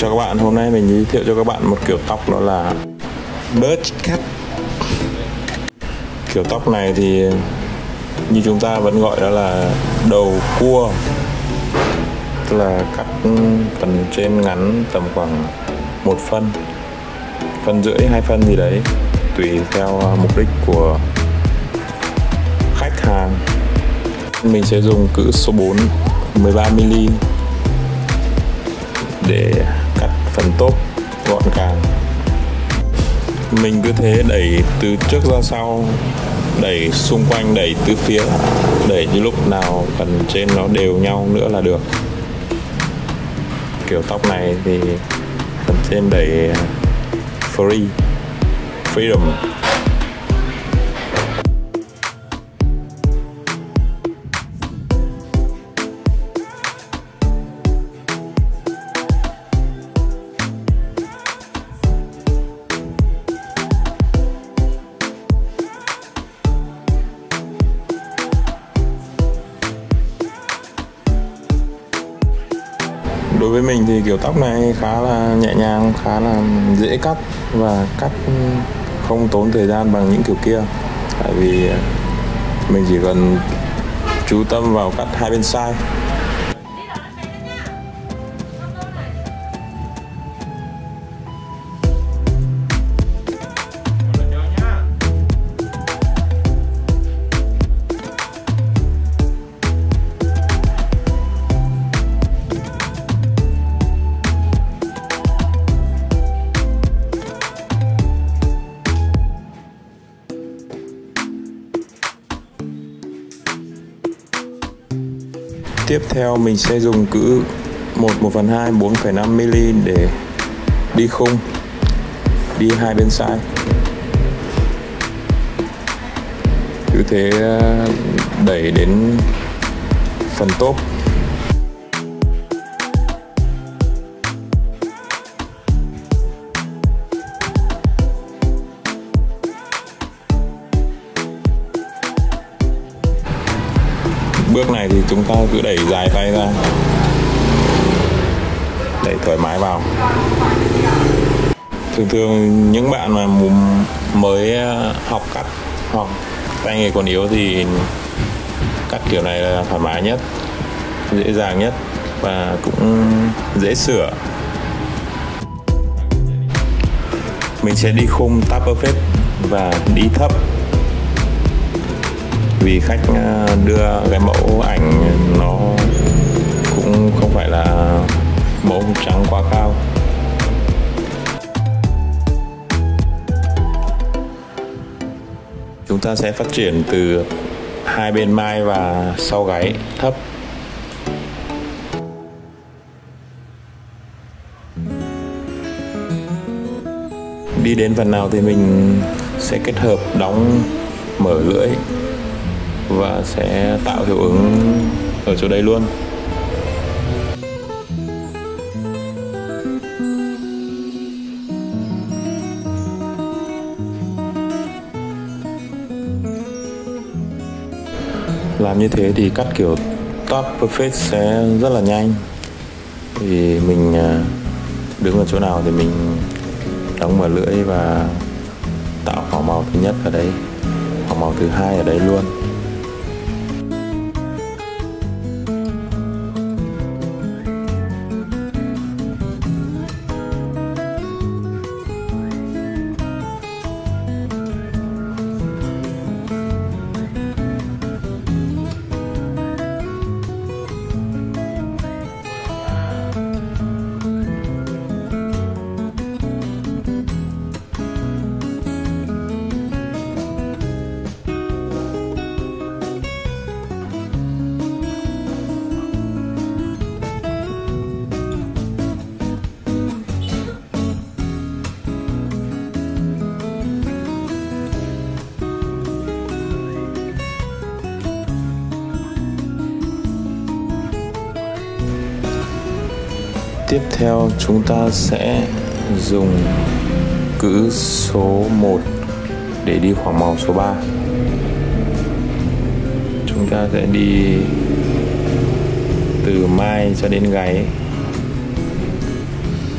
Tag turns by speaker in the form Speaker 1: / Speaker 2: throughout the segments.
Speaker 1: cho các bạn, hôm nay mình giới thiệu cho các bạn một kiểu tóc đó là Birch cut Kiểu tóc này thì như chúng ta vẫn gọi đó là đầu cua. Tức là cắt phần trên ngắn tầm khoảng một phân Phân rưỡi, hai phân gì đấy Tùy theo à, mục đích của khách hàng. Mình sẽ dùng cữ số 4 13mm để phần tốt gọn gàng. Mình cứ thế đẩy từ trước ra sau, đẩy xung quanh, đẩy từ phía, đẩy như lúc nào phần trên nó đều nhau nữa là được. Kiểu tóc này thì phần trên đẩy free, freedom. Thì kiểu tóc này khá là nhẹ nhàng, khá là dễ cắt và cắt không tốn thời gian bằng những kiểu kia. Tại vì mình chỉ cần chú tâm vào cắt hai bên sai tiếp theo mình sẽ dùng cữ 1 1 phần 2 4,5 mm để đi khung đi hai bên sai cứ thế ờ, đẩy đến phần top. Bước này thì chúng ta cứ đẩy dài tay ra. Đẩy thoải mái vào. Thường thường những bạn mà mới ờ, học cắt hoặc tay nghề còn yếu thì cắt kiểu này là thoải mái nhất, dễ dàng nhất và cũng dễ sửa. Mình sẽ đi khung tap perfect và đi thấp vì khách ờ, đưa cái mẫu ảnh nó cũng không phải là mẫu trắng quá cao. Chúng ta sẽ phát triển từ hai bên mai và sau gáy thấp. Đi đến phần nào thì mình sẽ kết hợp đóng mở lưỡi và sẽ tạo hiệu ứng ở chỗ đây luôn. Làm như thế thì cắt kiểu top perfect sẽ rất là nhanh. Thì mình à, đứng ở chỗ nào thì mình đóng mở lưỡi và tạo khoảng màu thứ nhất ở đấy khoảng màu thứ hai ở đấy luôn. Tiếp theo chúng ta sẽ dùng cữ số 1 để đi khoảng màu số 3 chúng ta sẽ đi từ mai cho đến gáy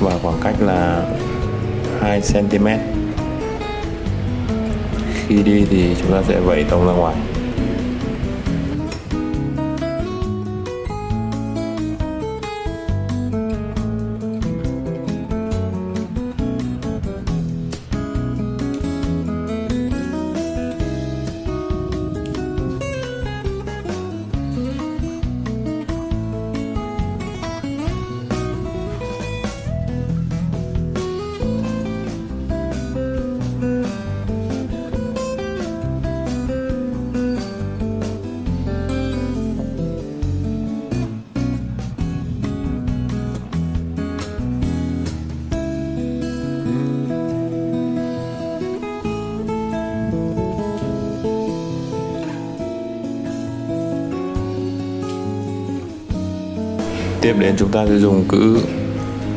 Speaker 1: và khoảng cách là 2 cm khi đi thì chúng ta sẽ vẩy tông ra ngoài. Tiếp đến chúng ta sẽ dùng cữ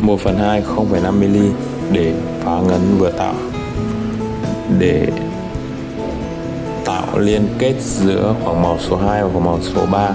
Speaker 1: 1 phần 2 0,5 mm để phá ngấn vừa tạo để tạo liên kết giữa khoảng màu số 2 và khoảng màu số 3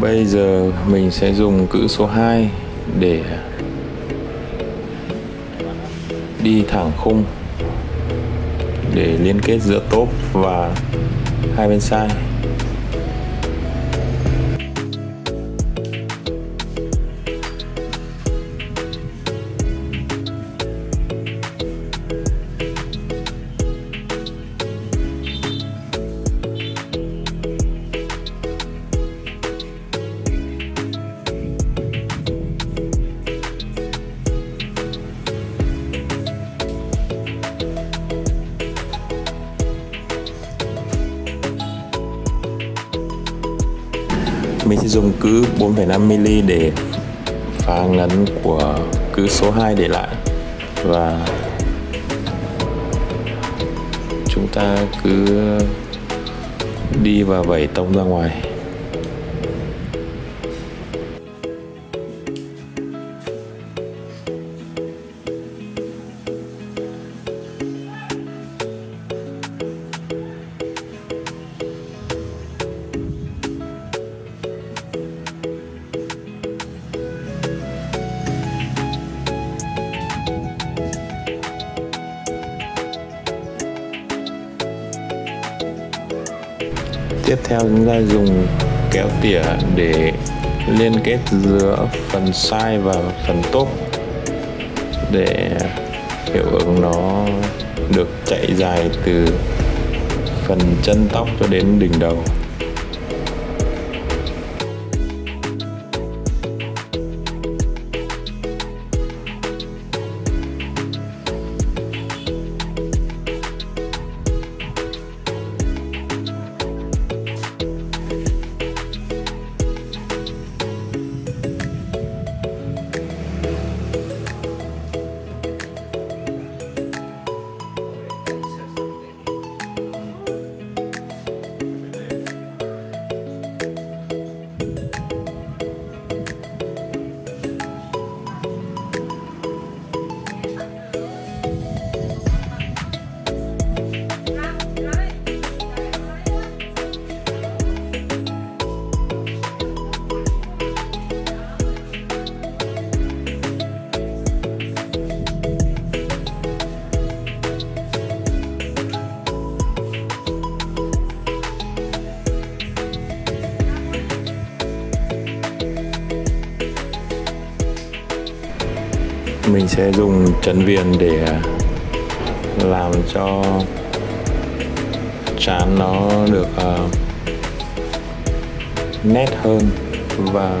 Speaker 1: Bây giờ mình sẽ dùng cữ số 2 để đi thẳng khung, để liên kết giữa top và hai bên sai. Sẽ dùng cứ 4,5mm để phá ngấn của cứ số 2 để lại. Và chúng ta cứ đi và vẩy tông ra ngoài. Tiếp theo chúng ta dùng kéo tỉa để liên kết giữa phần sai và phần top để hiệu ứng nó được chạy dài từ phần chân tóc cho đến đỉnh đầu. Mình sẽ dùng chấn viền để à, làm cho trán nó được uh, nét hơn và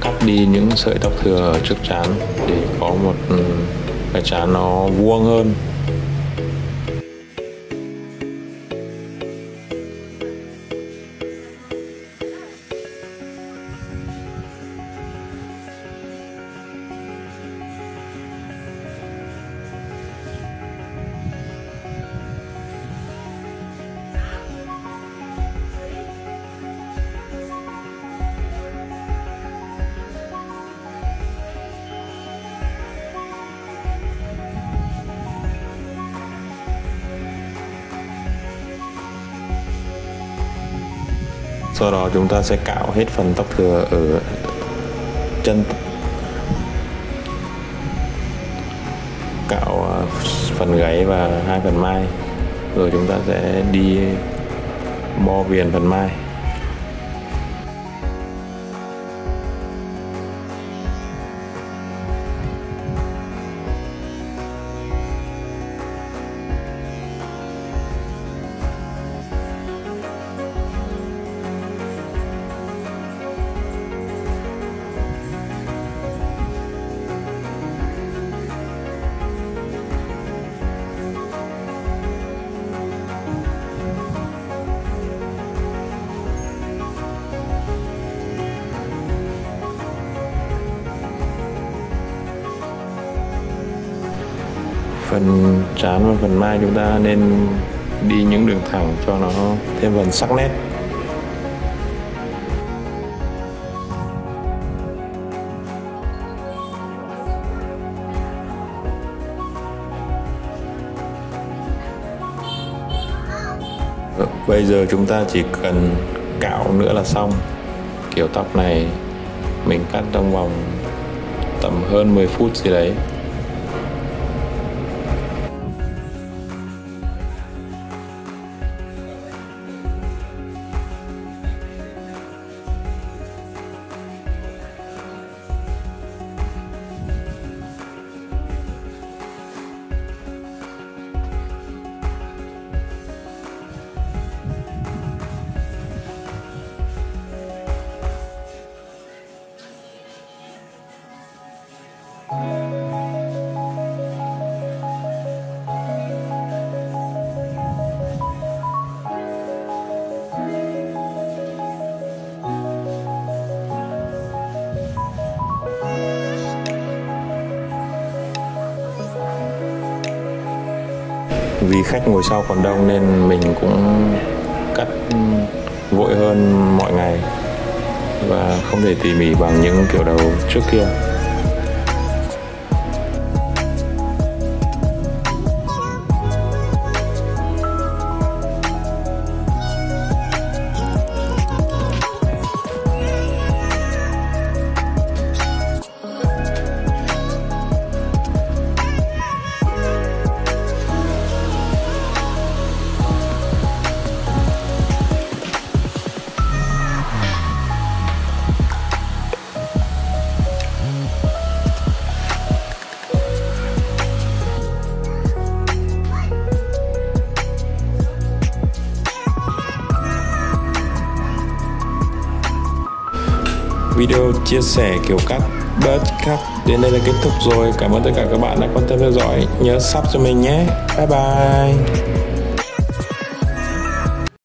Speaker 1: cắt đi những sợi tóc thừa ở trước trán để có một ừ, cái trán nó vuông hơn. Sau đó chúng ta sẽ cạo hết phần tóc thừa ở chân. Cạo à, phần gáy và hai phần mai. Rồi chúng ta sẽ đi bo viền phần mai. Phần trán và phần mai chúng ta nên đi những đường thẳng cho nó thêm phần sắc nét. Ờ, bây giờ chúng ta chỉ cần cạo nữa là xong. Kiểu tóc này mình cắt trong vòng tầm hơn 10 phút gì đấy. Vì khách ngồi sau còn đông nên mình cũng cắt vội hơn mọi ngày và không thể tỉ mỉ bằng những kiểu đầu trước kia. Video chia sẻ kiểu cắt, bớt cắt. Đến đây là kết thúc rồi. Cảm ơn tất cả các bạn đã quan tâm theo dõi. Nhớ sub cho mình nhé. Bye bye.